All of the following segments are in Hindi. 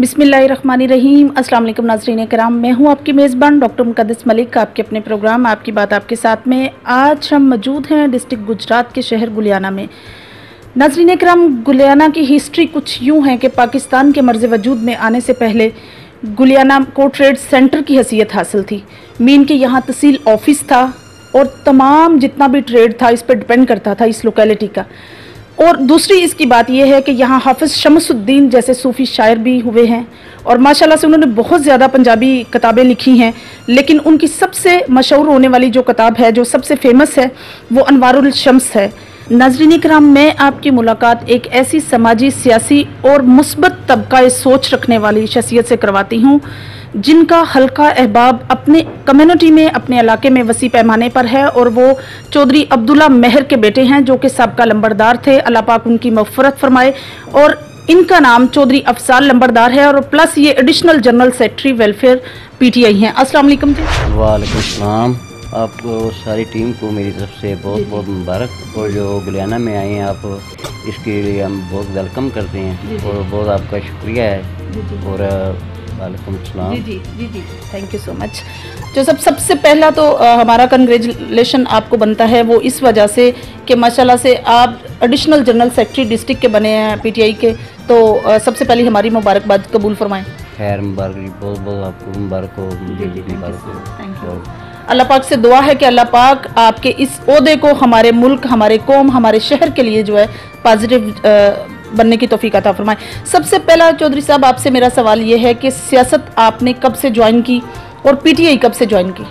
अस्सलाम वालेकुम नाजरीन कराम मैं हूँ आपकी मेज़बान डॉक्टर मुकदस मलिक। आपके अपने प्रोग्राम आपकी बात आपके साथ में। आज हम मौजूद हैं डिस्ट्रिक्ट गुजरात के शहर गुलियाना में। नाजरीन कराम गुलियाना की हिस्ट्री कुछ यूँ है कि पाकिस्तान के मर्ज वजूद में आने से पहले गुलियाना को ट्रेड सेंटर की हैसियत हासिल थी। मीन के यहाँ तहसील ऑफ़िस था और तमाम जितना भी ट्रेड था इस पर डिपेंड करता था इस लोकेलिटी का। और दूसरी इसकी बात यह है कि यहाँ हाफिज़ शमसुद्दीन जैसे सूफ़ी शायर भी हुए हैं और माशाल्लाह से उन्होंने बहुत ज़्यादा पंजाबी किताबें लिखी हैं, लेकिन उनकी सबसे मशहूर होने वाली जो किताब है, जो सबसे फ़ेमस है, वो अनवारुल शम्स है। नाजरीन कराम मैं आपकी मुलाकात एक ऐसी समाजी, सियासी और मुस्बत तबका सोच रखने वाली शख्सियत से करवाती हूँ। जिनका हल्का अहबाब अपने कम्युनिटी में अपने इलाके में वसी पैमाने पर है और वो चौधरी अब्दुल्ला मेहर के बेटे हैं जो कि सबका लंबरदार थे। अल्लाह पाक उनकी मफफरत फरमाए और इनका नाम चौधरी अफसाल लंबरदार है और प्लस ये additional general secretary welfare PTI हैं। अस्सलाम वालेकुम जी। वालेकुम सलाम। आपको सारी टीम को मेरी तरफ़ से बहुत बहुत मुबारक। और जो गुलियाना में आए हैं आप इसके लिए हम बहुत वेलकम करते हैं और बहुत आपका शुक्रिया है। और जी जी जी जी। थैंक यू सो मच जो सब सबसे पहला तो आ, हमारा कंग्रेचुलेशन आपको बनता है वो इस वजह से कि माशाल्लाह से आप एडिशनल जनरल सेक्रेटरी डिस्ट्रिक्ट के बने हैं पीटीआई के। तो आ, सबसे पहले हमारी मुबारकबाद कबूल फरमाएँ। खैर मुबारक बहुत बहुत आपको मुबारक हो। थैंक यू अल्लाह पाक से दुआ है कि अल्लाह पाक आपके इस ओहदे को हमारे मुल्क हमारे कौम हमारे शहर के लिए जो है पॉजिटिव बनने की तोफ़ी अता फरमाए। सबसे पहला चौधरी साहब आपसे मेरा सवाल ये है कि सियासत आपने कब से ज्वाइन की और पीटीआई कब से ज्वाइन की?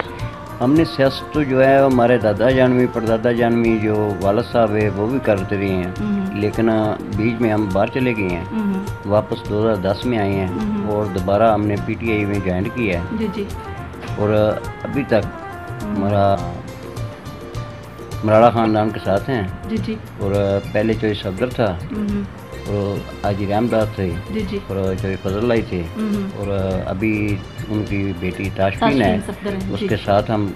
हमने सियासत तो जो है हमारे दादा जानवी परदादा जानवी जो वालद साहब है वो भी करते रहे हैं। हम्म। लेकिन बीच में हम बाहर चले गए हैं। हम्म। वापस 2010 में आए हैं हम्म। और दोबारा हमने पीटीआई में ज्वाइन किया है। जी जी। और अभी तक हमारा मराड़ा ख़ानदान के साथ हैं। जी जी। और पहले जो सफदर था आज रामदास थे और जो फजल लाई थे। और अभी उनकी बेटी ताशमीन है। उसके साथ हम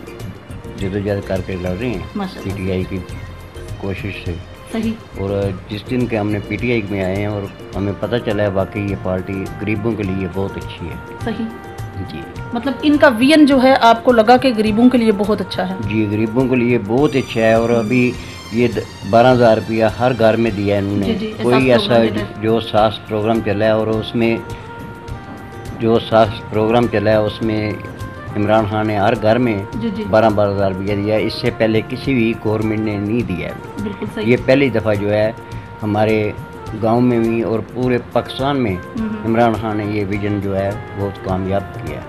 जदोजहद करके लड़ रहे हैं। पीटीआई की कोशिश से। सही। और जिस दिन के हमने पीटीआई में आए हैं और हमें पता चला है वाकई ये पार्टी गरीबों के लिए बहुत अच्छी है। सही। जी। मतलब इनका वियन जो है आपको लगा कि गरीबों के लिए बहुत अच्छा है। जी गरीबों के लिए बहुत अच्छा है और अभी ये बारह हज़ार रुपया हर घर में दिया है इन्होंने। कोई ऐसा जो सास प्रोग्राम चला है और उसमें जो सास प्रोग्राम चला है उसमें इमरान खान ने हर घर में बारह बारह हज़ार रुपया दिया है। इससे पहले किसी भी गवर्नमेंट ने नहीं दिया है। ये पहली दफ़ा जो है हमारे गाँव में भी और पूरे पाकिस्तान में हम्म। इमरान खान ने ये विजन जो है बहुत कामयाब किया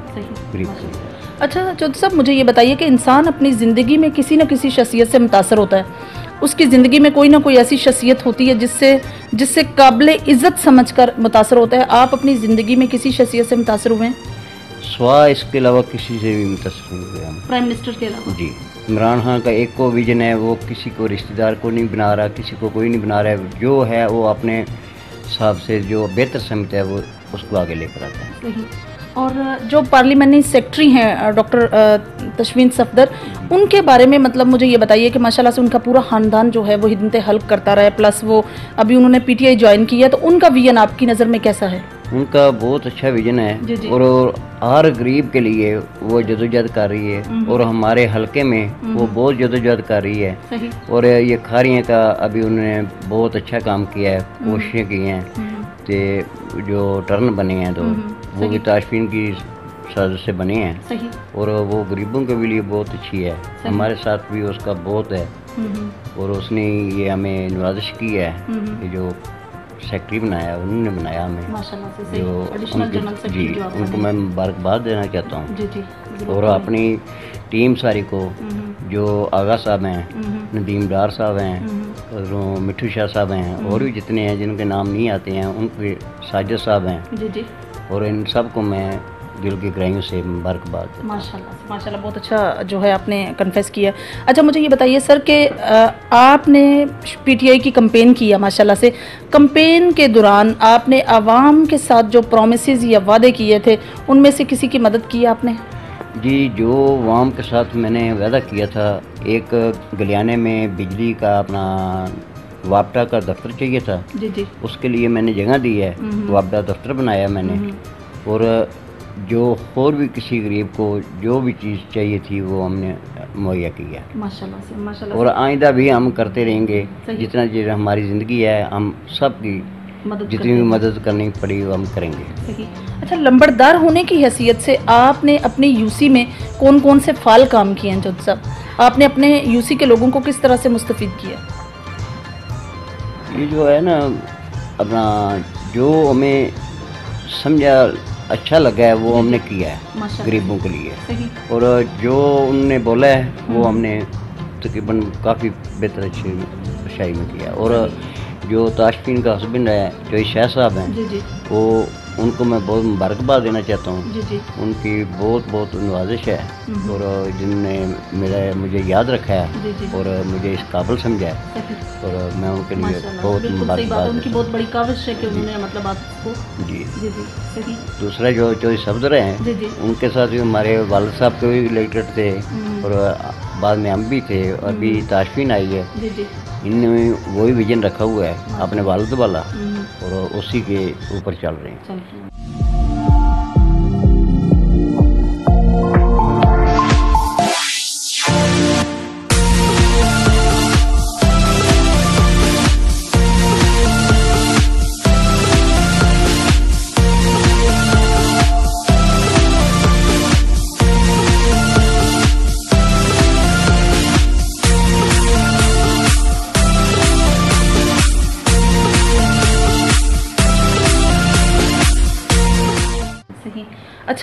अच्छा चौधरी साहब मुझे ये बताइए कि इंसान अपनी ज़िंदगी में किसी न किसी शख्सियत से मुतासर होता है। उसकी ज़िंदगी में कोई ना कोई ऐसी शख्सियत होती है जिससे जिससे काबिल इज़्ज़त समझ कर मुतासर होता है। आप अपनी ज़िंदगी में किसी शख्सियत से मुतासर हुए हैं? स्वा इसके अलावा किसी से भी मुतासर नहीं हुए प्राइम मिनिस्टर के अलावा? जी। इमरान खान का एक को विजन है वो किसी को रिश्तेदार को नहीं बना रहा किसी को कोई नहीं बना रहा है। जो है वो अपने हिसाब से जो बेहतर समझता है वो उसको आगे लेकर आता है। और जो पार्लियामेंट्री सेक्रेटरी हैं डॉक्टर तशवीन सफदर उनके बारे में मतलब मुझे ये बताइए कि माशाल्लाह से उनका पूरा ख़ानदान जो है वो हिदमत हल्क करता रहा है प्लस वो अभी उन्होंने पीटीआई ज्वाइन किया तो उनका विजन आपकी नज़र में कैसा है उनका बहुत अच्छा विजन है जी जी। और हर गरीब के लिए वो जदोजहद कर रही है हम्म। और हमारे हलके में हम्म। वो बहुत जदोजहद कर रही है और ये खारियाँ का अभी उन्होंने बहुत अच्छा काम किया है हम्म। कोशिशें की हैं तो जो टर्न बने हैं तो वो भी ताशफीन की सदस्य बने हैं। और वो गरीबों के लिए बहुत अच्छी है। हमारे साथ भी उसका बहुत है। और उसने ये हमें नवाजिश की है कि जो सेक्रेटरी बनाया उन्होंने बनाया हमें। जो उनकी जी उनको मैं मुबारकबाद देना चाहता हूँ। और अपनी टीम सारी को जो आगा साहब हैं नदीम डार साहब हैं और मिठू शाह साहब हैं और भी जितने हैं जिनके नाम नहीं आते हैं उनके साजिद साहब हैं। और इन सबको मैं दिल की गहराइयों से मुबारकबाद माशाल्लाह माशाल्लाह बहुत अच्छा जो है आपने कन्फेस किया। अच्छा मुझे ये बताइए सर कि आपने पीटीआई की कंपेन किया माशाल्लाह से। कंपेन के दौरान आपने आवाम के साथ जो प्रोमिस या वादे किए थे उनमें से किसी की मदद की आपने? जी जो वाम के साथ मैंने वादा किया था एक गलियाने में बिजली का अपना वापटा का दफ्तर चाहिए था। जी जी। उसके लिए मैंने जगह दी है। वापडा दफ्तर बनाया मैंने। और जो और भी किसी गरीब को जो भी चीज़ चाहिए थी वो हमने मुहैया किया माशाल्लाह से माशाल्लाह और आइंदा भी हम करते रहेंगे। जितना जितना हमारी ज़िंदगी है हम सब की मदद जितनी भी मदद करनी पड़ी वो हम करेंगे। अच्छा लंबड़दार होने की हैसियत से आपने अपने यूसी में कौन कौन से फाल काम किए हैं जज साहब? आपने अपने यूसी के लोगों को किस तरह से मुस्तफ़ किया? ये जो है ना अपना जो हमें समझा अच्छा लगा है वो हमने किया है गरीबों के लिए। और जो उनने बोला है वो हमने तकरीबन काफ़ी बेहतर अच्छी शाही में किया। और जो। ताशफीन का हस्बैंड है जो शाह साहब हैं वो उनको मैं बहुत मुबारकबाद देना चाहता हूँ। जी जी। उनकी बहुत बहुत नवाजिश है हम्म। और जिनने मेरा मुझे याद रखा है और मुझे इस काबिल समझा है। और मैं उनके लिए बहुत है। मुबारकबाद उनकी बहुत बड़ी काविश है कि उन्होंने मतलब आपको जी। दूसरा जो जो सफदर हैं उनके साथ भी हमारे वालद साहब के भी रिलेटेड थे हम्म। और बाद में हम भी थे अभी ताशफीन आई है। इनने वही विजन रखा हुआ है। अपने वालद वाला। हम्म, और उसी के ऊपर चल रहे हैं।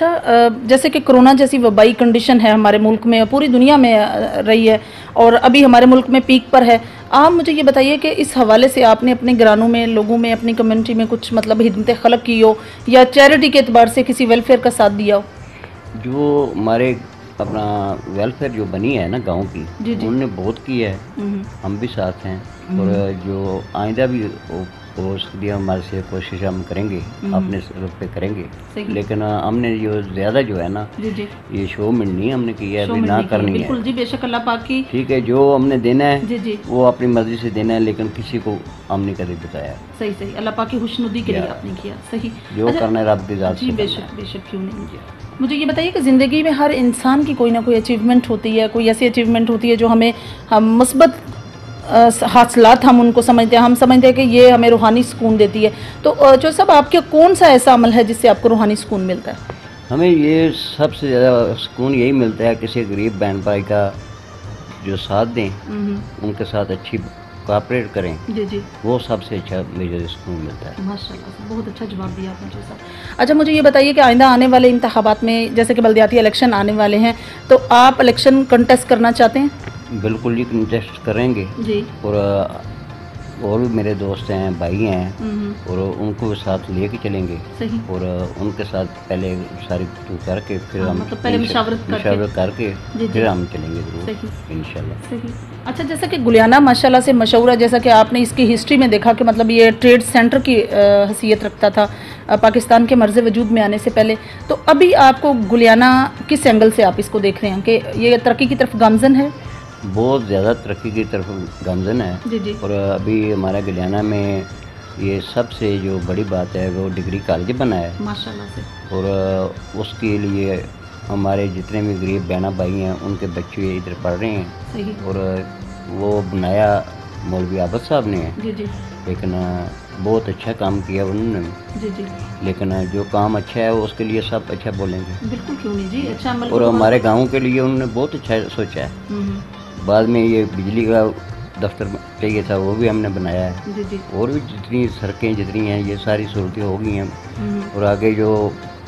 अच्छा जैसे कि कोरोना जैसी वबाई कंडीशन है हमारे मुल्क में पूरी दुनिया में रही है और अभी हमारे मुल्क में पीक पर है आप मुझे ये बताइए कि इस हवाले से आपने अपने घरानों में लोगों में अपनी कम्युनिटी में कुछ मतलब हिदमत खलक की हो या चैरिटी के अतबार से किसी वेलफेयर का साथ दिया हो? जो हमारे अपना वेलफेयर जो बनी है ना गाँव की जी, जी। उन्होंने बहुत की है। हम्म, हम भी साथ हैं और जो आइंदा भी वो उसके हमारे से कोशिश हम करेंगे अपने रुख पे करेंगे। लेकिन हमने जो ज़्यादा जो है ना जी जी। ये शो में नहीं हमने किया है ना करनी है। बिल्कुल जी बेशक अल्लाह पाक की। ठीक है जो हमने देना है जी जी। वो अपनी मर्ज़ी से देना है लेकिन किसी को हमने कभी बताया। सही सही। अल्लाह पाक की खुशनुदी के लिए आपने किया सही। जो अच्छा, करना है रब की ज़ात जी बेशक बेशक क्यों नहीं। मुझे ये बताइए कि ज़िंदगी में हर इंसान की कोई ना कोई अचीवमेंट होती है कोई ऐसी अचीवमेंट होती है जो हमें हम मुस्बत हासिलात हम उनको समझते हैं हम समझते हैं कि ये हमें रूहानी सुकून देती है। तो जो सब आपके कौन सा ऐसा अमल है जिससे आपको रूहानी सुकून मिलता है? हमें ये सबसे ज़्यादा सुकून यही मिलता है किसी गरीब बहन भाई का जो साथ दें उनके साथ अच्छी कोऑपरेट करें जी जी। वो सबसे अच्छा मुझे सुकून मिलता है। माशाल्लाह बहुत अच्छा जवाब दिया आपने जो साहब। अच्छा मुझे ये बताइए कि आइंदा आने वाले इंतखाबात में जैसे कि बल्दियाती इलेक्शन आने वाले हैं तो आप इलेक्शन कंटेस्ट करना चाहते हैं? बिल्कुल ही टेस्ट करेंगे। जी। और और भी मेरे दोस्त हैं भाई हैं और उनको भी साथ लेके चलेंगे। सही। और उनके साथ पहले सारी तू करके फिर हाँ, हम मतलब पहले मुशावरत करके। करके जी, जी। फिर हम चलेंगे ज़रूर इंशाल्लाह अच्छा जैसा कि गुलियाना माशाल्लाह से मशहूर है जैसा कि आपने इसकी हिस्ट्री में देखा कि मतलब ये ट्रेड सेंटर की हैसियत रखता था पाकिस्तान के मर्ज वजूद में आने से पहले। तो अभी आपको गुलियाना किस एंगल से आप इसको देख रहे हैं कि ये तरक्की की तरफ़ गामजन है? बहुत ज़्यादा तरक्की की तरफ़ गामजन है। जी जी। और अभी हमारा गलियाना में ये सबसे जो बड़ी बात है वो डिग्री कॉलेज बना है। माशाल्लाह से। और उसके लिए हमारे जितने भी गरीब बहना भाई हैं उनके बच्चे इधर पढ़ रहे हैं। सही और वो बनाया मौलवी आबद साहब ने जी जी। लेकिन बहुत अच्छा काम किया उन्होंने। जी जी। लेकिन जो काम अच्छा है उसके लिए सब अच्छा बोलेंगे। बिल्कुल क्यों नहीं जी? अच्छा और हमारे गाँव के लिए उन्होंने बहुत अच्छा सोचा है। हम्म, बाद में ये बिजली का दफ्तर चाहिए था वो भी हमने बनाया है। जी जी। और भी जितनी सड़कें जितनी हैं ये सारी सहूलतें हो गई हैं। हम्म, और आगे जो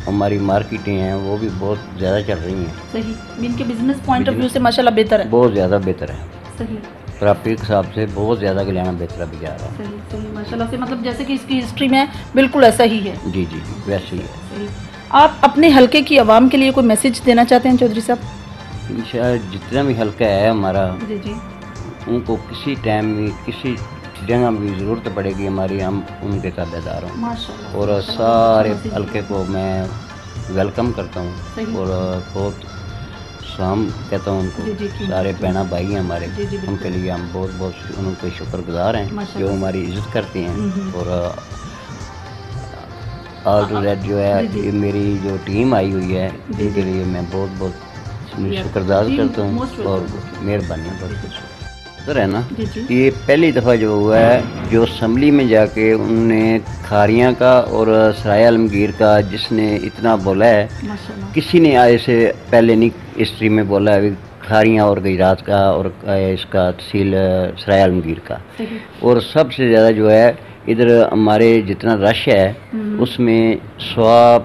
हमारी मार्केटें हैं वो भी बहुत ज़्यादा चल रही हैं। सही। इनके बिज़नेस पॉइंट ऑफ़ व्यू से माशाल्लाह बेहतर है। बहुत ज़्यादा बेहतर है। सही। ट्रैफ़िक हिसाब से बहुत ज़्यादा गलियाना बेहतर अभी जा रहा है। सही सही। माशाल्लाह से मतलब जैसे कि इसकी हिस्ट्री में बिल्कुल ऐसा ही है। जी जी वैसे ही है। आप अपने हलके की आवाम के लिए कोई मैसेज देना चाहते हैं चौधरी साहब? जितना भी हल्का है हमारा जी जी। उनको किसी टाइम भी किसी जगह भी ज़रूरत पड़ेगी हमारी हम उनके ताबेदार हों। और सारे हल्के को मैं वेलकम करता हूँ। और बहुत सलाम कहता हूँ उनको सारे बहना भाई हैं हमारे उनके लिए हम बहुत बहुत उनके शुक्रगुजार हैं जो हमारी इज़्ज़त करते हैं। हम्म, हम्म। और ऑल टू रेड जो है ये मेरी जो टीम आई हुई है इनके लिए मैं बहुत बहुत शुक्रगुजार करता हूँ और मेहरबानी बहुत कुछ। सर है ना ये पहली दफ़ा जो हुआ है जो असम्बली में जाके उन्होंने खारियाँ का और सराय आलमगीर का जिसने इतना बोला है किसी ने आए से पहले नहीं हिस्ट्री में बोला है खारियाँ और गुजरात का और इसका तहसील सराय आलमगीर का। और सबसे ज़्यादा जो है इधर हमारे जितना रश है हम्म। उसमें सवा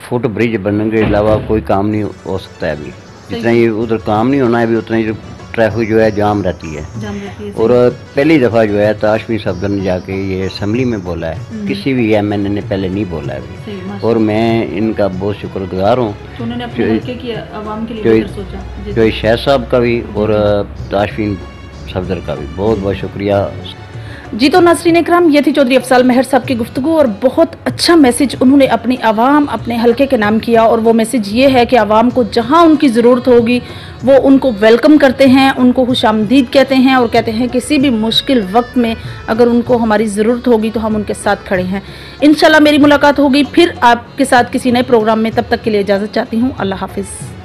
फुट ब्रिज बनने के अलावा कोई काम नहीं हो सकता है अभी। जितना ही उधर काम नहीं होना है अभी उतना ही ट्रैफ़िक जो है जाम रहती है। और पहली दफ़ा जो है ताशमी सफदर ने जाके ये असम्बली में बोला है। हम्म। किसी भी एम एन ए ने पहले नहीं बोला है अभी। और मैं इनका बहुत शुक्रगुजार हूँ। जो शहर साहब का भी और ताशमीन सफदर का भी बहुत बहुत शुक्रिया। जी तो नासरीन कराम ये थी चौधरी अफसाल मेहर साहब की गुफ्तु और बहुत अच्छा मैसेज उन्होंने अपनी आवाम, अपने हलके के नाम किया और वो मैसेज ये है कि आवाम को जहाँ उनकी ज़रूरत होगी, वो उनको वेलकम करते हैं, उनको खुश आमदीद कहते हैं और कहते हैं किसी भी मुश्किल वक्त में अगर उनको हमारी ज़रूरत होगी तो हम उनके साथ खड़े हैं। इन मेरी मुलाकात होगी, फिर आपके साथ किसी नए प्रोग्राम में, तब तक के लिए इजाज़त चाहती हूँ। अल्लाह हाफिज़।